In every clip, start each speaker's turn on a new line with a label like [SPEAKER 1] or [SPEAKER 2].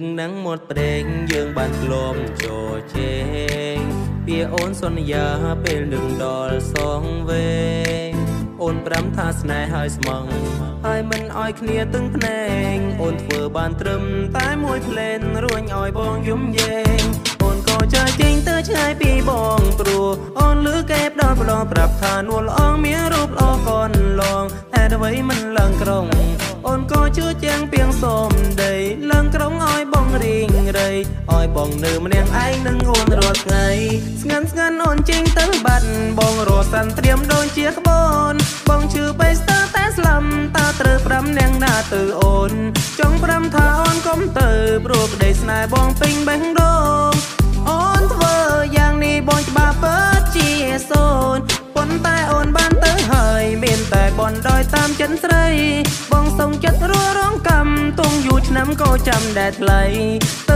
[SPEAKER 1] ងនឹងមាត់ព្រេងយើងបានក្លំចូលជេងពីអូនសន្យាពេលនឹងដល់សងវេងអូនប្រាំថាស្នេហ៍ហើយស្មងហើយមិនអោយគ្នាទឹងភ្នែងអូនធ្វើបានត្រឹមតែមួយផ្លែនរួញអោយបងយំយេងអូនក៏ចាចេញទៅឆ្ងាយពីបងព្រោះអូនលឺគេផ្ដល់ផ្ដោប្រាប់ថានួលអងមានរូបល្អកនឡងហេតុអ្វីមិនឡើងក្រុងអូនក៏ជឿជាងពីងសូមដីឡើងក្រុងអោយបងរី ងរៃអោយបងនៅម្នាក់ឯងនឹងអូនរាល់ថ្ងៃស្ងាត់ស្ងាត់អូនចេញទៅបាត់បងរស់សាន់ត្រៀមដូចជាក្បូនបងឈឺបេស្ទើតែស្លាំតើត្រូវប្រាំនាងណាទៅអូន ចង់ប្រាំថាអូនកុំទៅព្រោះក្តីស្នេហ៍បងពេញបេះដូងអូនធ្វើយ៉ាងនេះបងច្បាស់ពិតជាសូនប៉ុន្តែអូនបានទៅហើយមានតែបនដោយតាមចិនស្រី បងសុំចិត្តរួរងកម្មទងយូរឆ្នាំក៏ចាំដែរថ្លៃទៅ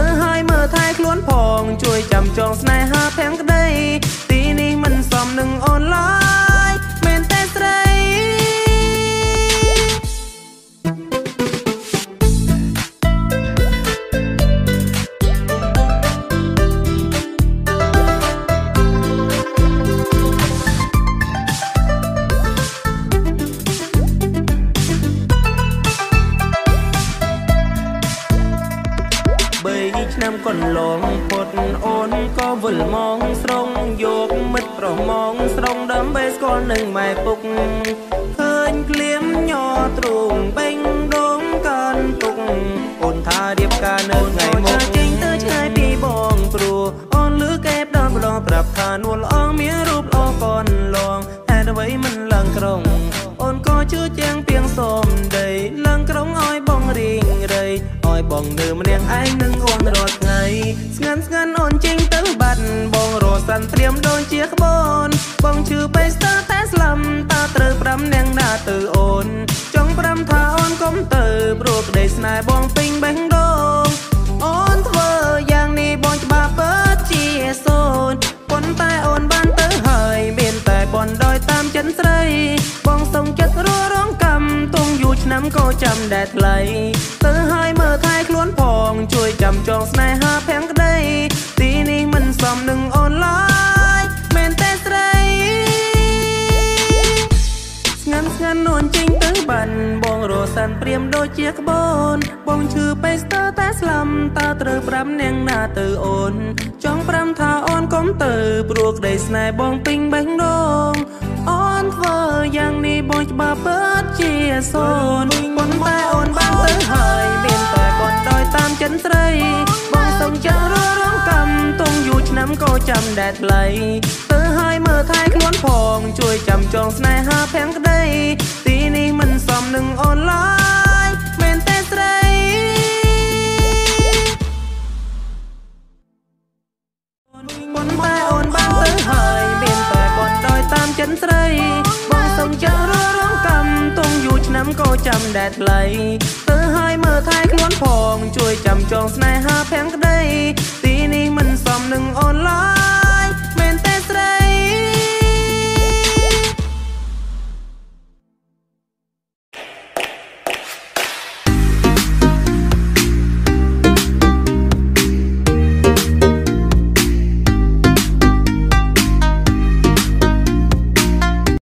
[SPEAKER 1] ជួយចាំចងស្នេហាភាំងក្តីទីនេះមិនសមនឹងអូនឡើយ កន្លងផុតអូនក៏វិលមកស្រងយកមិត្តប្រមងស្រងដើម្បីស្គាល់នឹងម៉ែពុក បងនៅម្នាក់ឯងនឹងអូនរាល់ថ្ងៃស្ងាត់ស្ងាត់អូនចេញទៅបាត់បងរស់សាន់ត្រៀមដូចជាក្បូនបងឈឺបេស្ទើតែស្លាំតើត្រូវប្រាំនាងណាទៅអូន ចង់ប្រាំថាអូនកុំទៅព្រោះក្តីស្នេហ៍បងពេញបេះដូង ឆ្នាំក៏ចាំដែរថ្លៃទៅហើយមើលថែខ្លួនផង ជួយចាំចងស្នេហាភាំងក្តី ទីនេះមិនសមនឹងអូនឡើយមែនតែស្រីស្ងាត់ស្ងាត់នួនចេញទៅបានបងរស់សាន់ព្រាមដូចជាក្បូន បងឈឺបេស្ទើតែស្លាំតើត្រូវប្រាំនាងណាទៅអូន ចង់ប្រាំថាអូនកុំទៅព្រោះក្តីស្នេហ៍បងពេញបេះដូងអូនធ្វើយ៉ាងនេះបងច្បាស់ពិត ជាសូនប៉ុន្តែអូនបានទៅហើយមានតែបនដោយតាមចិនស្រីបងសុំចិត្តរួរងកម្មទងយូរឆ្នាំក៏ចាំដែរថ្លៃទៅហើយមើលថែខ្លួនផង ជួយចាំចងស្នេហាភាំងក្តីទីនេះមិនសមនឹងអូនឡើយមែនតែស្រីប៉ុន្តែអូនបានទៅហើយមានតែបនដោយតាមចិនស្រី ចាំដែរថ្លៃទៅហើយមើលថែខ្លួនផង ជួយចាំចងស្នេហាភាំង